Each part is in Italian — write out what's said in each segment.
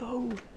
go.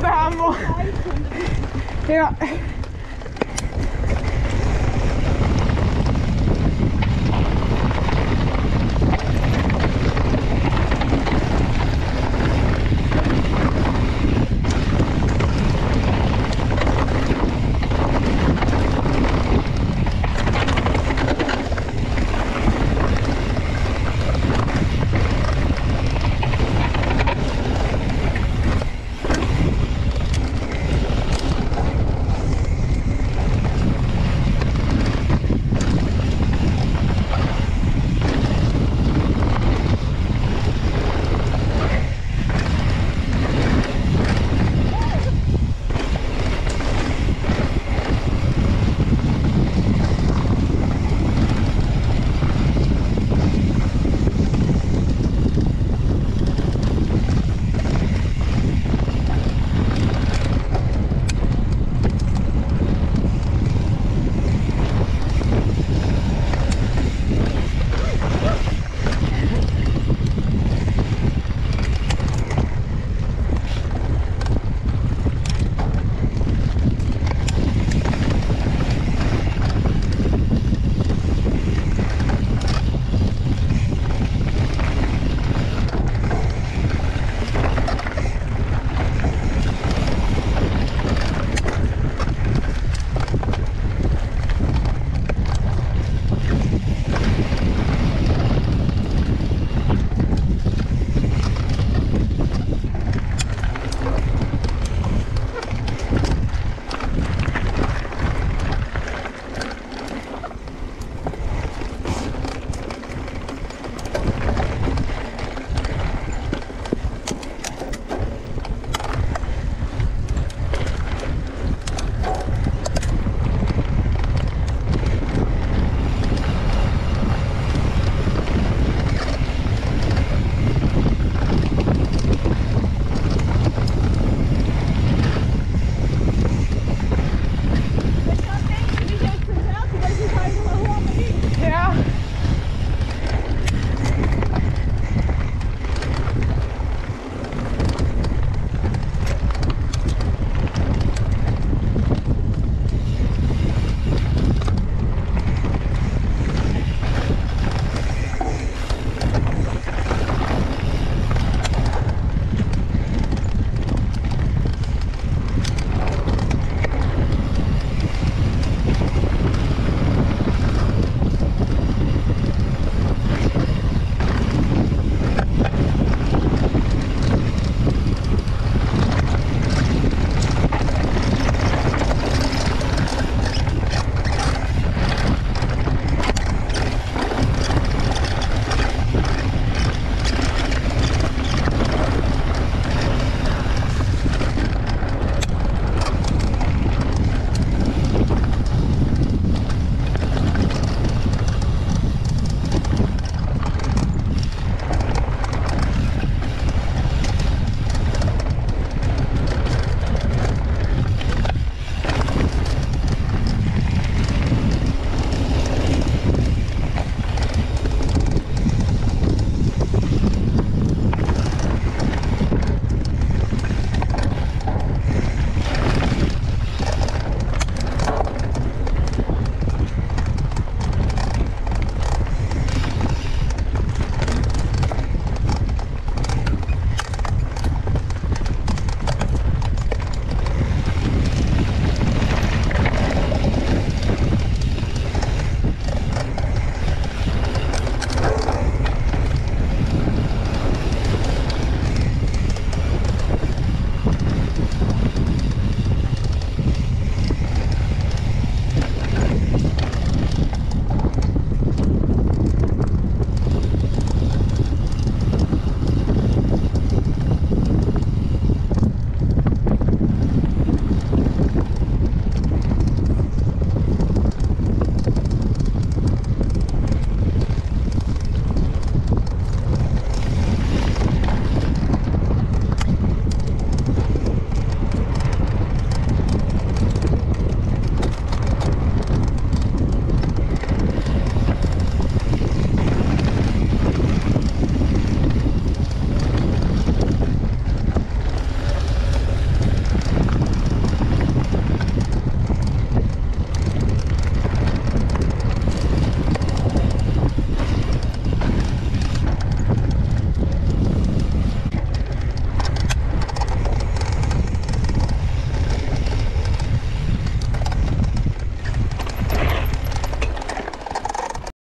Der, mor. Ja.